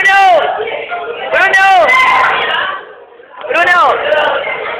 Bruno! Bruno! Bruno!